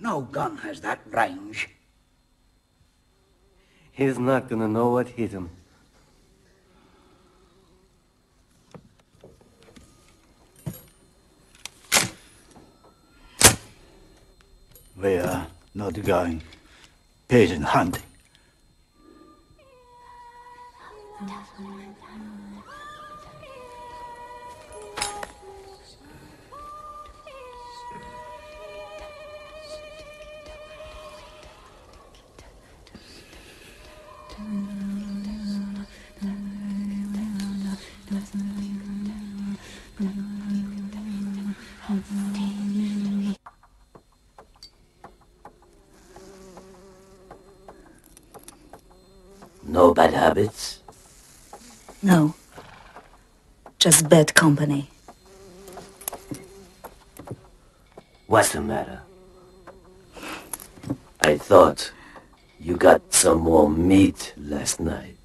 No gun has that range. He's not gonna know what hit him. We are not going pigeon hunting. No bad habits? No. Just bad company. What's the matter? I thought you got some more meat last night.